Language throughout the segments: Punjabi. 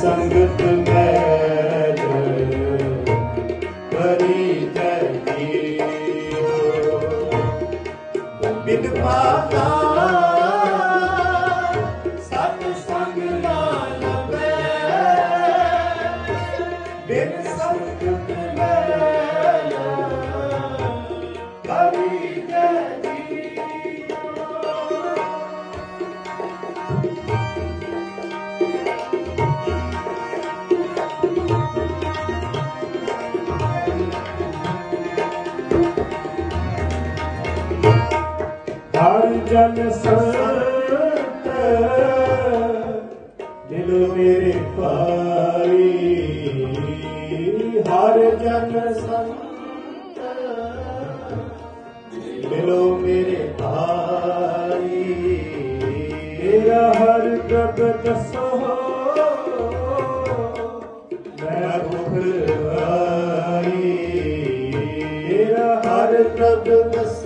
ਸੰਗਤ ਮੈਲ ਕਰੀ ਜੀਓ ਬਿਨ ਪਾਤਾ ਜਨ ਸੰਤ, ਦਿਲ ਮੇਰੇ ਭਾਈ ਹਰ ਜਨ ਸੰਤ, ਦਿਲੋ ਮੇਰੇ ਭਾਈ ਤੇਰਾ ਹਰ ਪ੍ਰਭ ਦਸੋ, ਮੈਂ ਭੁਖ ਲਗਾਈ ਹਰ ਪ੍ਰਭ ਦਸੋ।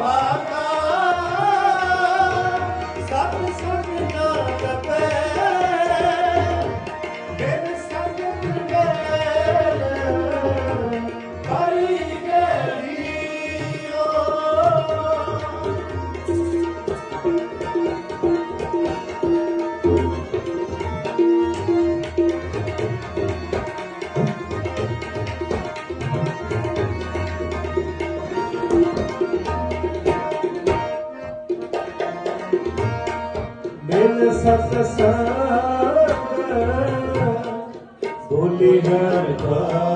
ਬਿਨ ਮਿਲ ਸਤ ਸੰਗ ਬੋਲੀ ਹਰ ਦਾ